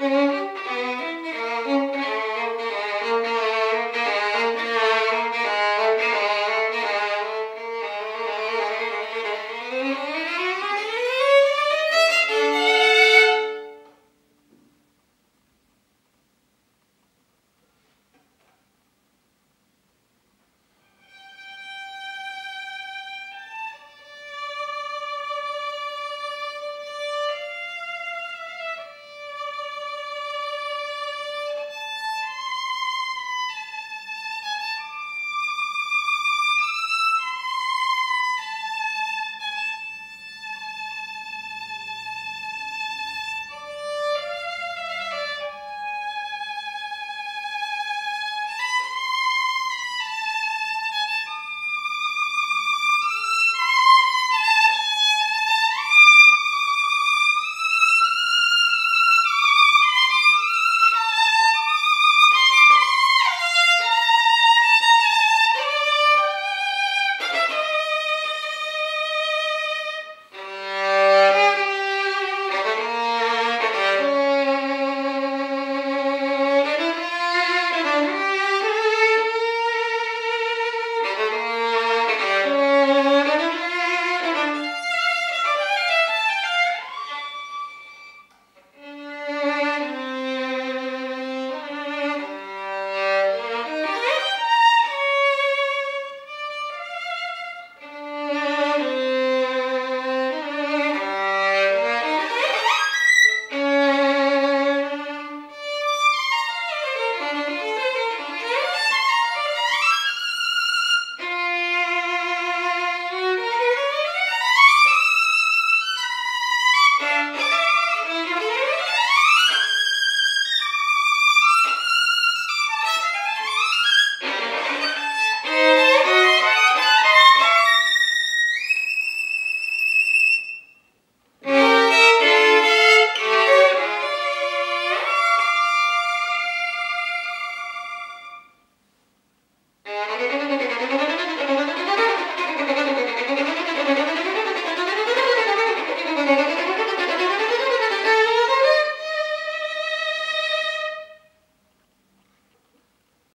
Mm-hmm.